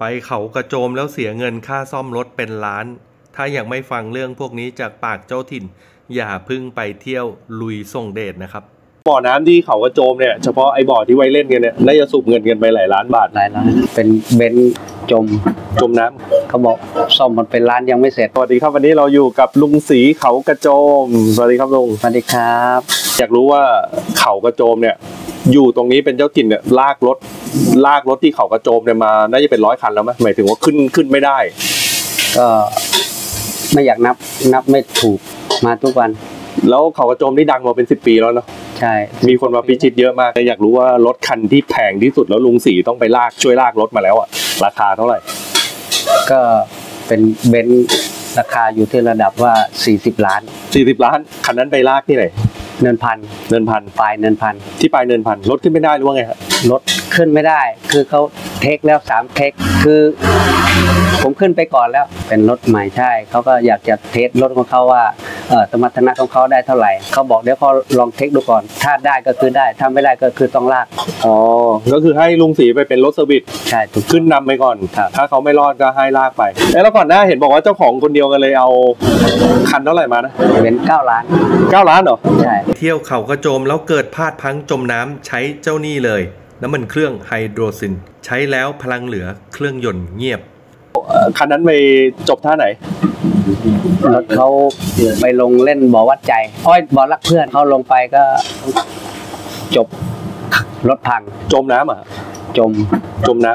ไปเขากระโจมแล้วเสียเงินค่าซ่อมรถเป็นล้าน ถ้ายังไม่ฟังเรื่องพวกนี้จากปากเจ้าถิ่น อย่าเพึ่งไปเที่ยวลุยส่งเดชนะครับ บ่อน้ำที่เขากระโจมเนี่ยเฉพาะไอ้บ่อที่ไว้เล่นกันเนี่ยน่าจะสูบเงินกันไปหลายล้านบาทหลายล้านเป็นเบนซ์จมจมน้ำเขาบอกซ่อมมันเป็นล้านยังไม่เสร็จสวัสดีครับวันนี้เราอยู่กับลุงสีเขากระโจมสวัสดีครับลุงสวัสดีครับ อยากรู้ว่าเขากระโจมเนี่ยอยู่ตรงนี้เป็นเจ้าถิ่นเนี่ยลากรถ ลากรถที่เขากระโจมเนี่ยมาน่าจะเป็นร้อยคันแล้วไหมหมายถึงว่าขึ้นขึ้นไม่ได้ ก็ไม่อยากนับนับไม่ถูกมาทุกวัน แล้วเขากระโจมนี่ดังมาเป็นสิบปีแล้วเนาะใช่ มีคนมาพิชิตเยอะมากอยากรู้ว่ารถคันที่แพงที่สุดแล้วลุงสีต้องไปลากช่วยลากรถมาแล้วอะราคาเท่าไหร่ ก็เป็นเบนซ์ราคาอยู่ที่ระดับว่า 40 ล้านสี่สิบล้าน คันนั้นไปลากที่ไหน เนินพันเนินพันปลายเนินพันที่ปลายเนินพันรถขึ้นไม่ได้หรือว่าไงฮะรถขึ้นไม่ได้ คือเขาเทคแล้วสามเทคคือ ผมขึ้นไปก่อนแล้วเป็นรถใหม่ใช่เขาก็อยากจะเทสรถของเขาว่าเออ สมรรถนะของเขาได้เท่าไหร่เขาบอกเดี๋ยวเขาลองเทคดูก่อน ถ้าได้ก็คือได้ถ้าไม่ได้ก็คือต้องลาก อ๋อ ก็คือให้ลุงสีไปเป็นรถเซอร์วิสใช่ถูก ขึ้นนำไปก่อน ครับ ถ้าเขาไม่รอดก็ให้ลากไปเอ้แล้วก่อนหน้าเห็นบอกว่าเจ้าของคนเดียวกันเลยเอาคันเท่าไหร่มานะเป็นเก้าล้านเก้าล้านเหรอ ใช่ เที่ยวเขากระโจมแล้วเกิดพลาดพลังจมน้ำใช้เจ้านี่เลย น้ำมันเครื่องไฮโดรซิน ใช้แล้วพลังเหลือเครื่องยนต์เงียบเอ่อคันนั้นไปจบท่าไหน รถเขาไปลงเล่นบ่อวัดใจอ้อยบ่อรักเพื่อนเขาลงไปก็จบรถพัง จมน้ำอะ จมจมน้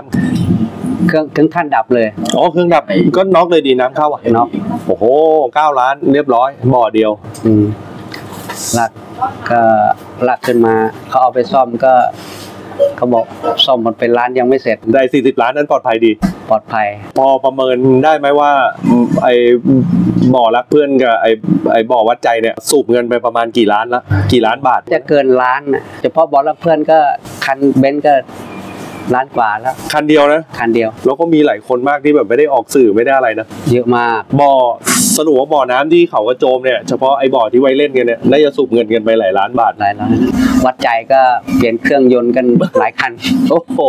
ำเครื่องถึงขั้นดับเลยอ๋อเครื่องดับก็น็อกเลยดีน้ำเข้าอะน็อกโอ้โหเก้าล้านเรียบร้อยบ่อเดียว อืมลากก็ลากขึ้นมาเขาเอาไปซ่อมก็เขาบอกซ่อมมันเป็นล้านยังไม่เสร็จได้สี่สิบล้านนั้นปลอดภัยดี ปลอดภัย พอประเมินได้ไหมว่าอืมไอ้บ่อรักเพื่อนกับไอ้ไอ้บ่อวัดใจเนี่ยสูบเงินไปประมาณกี่ล้านละกี่ล้านบาท จะเกินล้านน่ะเฉพาะบอลรักเพื่อนก็คันเบนซ์ก็ล้านกว่าแล้ว คันเดียวนะ คันเดียว แล้วก็มีหลายคนมากที่แบบไม่ได้ออกสื่อไม่ได้อะไรนะ เยอะมากบ่อ สรุปว่าบ่อน้ำที่เขากระโจมเนี่ยเฉพาะไอ้บ่อที่ไว้เล่นกันเนี่ยน่าจะสูบเงินกันไปหลายล้านบาทหลายล้านวัดใจก็เปลี่ยนเครื่องยนต์กันหลายคัน โอ้โห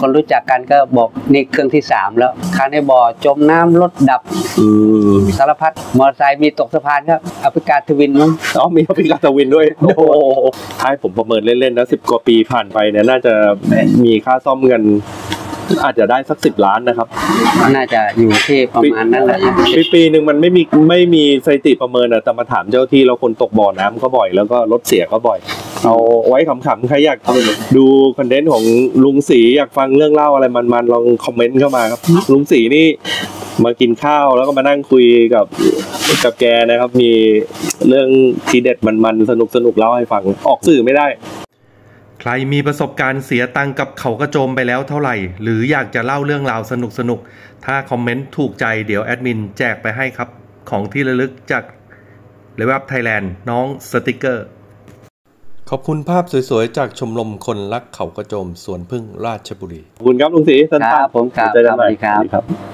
คนรู้จักกันก็บอกนี่เครื่องที่สามแล้วคันในบ่อจมน้ำรถดับอืมสารพัดมอเตอร์ไซค์มีตกสะพานครับอฟริกาทวินมั้งอ๋อมีอภิกาตวินด้วยโอ้โหท้ายผมประเมินเล่นๆนะสิบกว่าปีผ่านไปเนี่ยน่าจะมีค่าซ่อมเงิน อาจจะได้สักสิบล้านนะครับ น่าจะอยู่ที่ประมาณนั้นแหละปีปีหนึ่งมันไม่มีไม่มีสถิติประเมินอะแต่มาถามเจ้าที่แล้วคนตกบ่อน้ำก็บ่อยแล้วก็รถเสียก็บ่อย เอาไว้ขำๆใครอยากดูคอนเทนต์ของลุงสีอยากฟังเรื่องเล่าอะไรมันๆลองคอมเมนต์เข้ามาครับ ลุงสีนี่มากินข้าวแล้วก็มานั่งคุยกับกับแกนะครับ มีเรื่องทีเด็ดมันๆสนุกสนุกๆเล่าให้ฟังออกสื่อไม่ได้ ใครมีประสบการณ์เสียตังค์กับเขากระโจมไปแล้วเท่าไหร่ หรืออยากจะเล่าเรื่องราวสนุกสนุกๆถ้าคอมเมนต์ถูกใจเดี๋ยวแอดมินแจกไปให้ครับ ของที่ระลึกจากเลเว็บไทยแลนด์น้องสติกเกอร์ ขอบคุณภาพสวยๆ จากชมรมคนรักเขากระโจมสวนพึ่งราชบุรี ขอบคุณครับลุงสีสั้นๆครับผมครับเจอกันใหม่สวัสดีครับสวัสดีครับ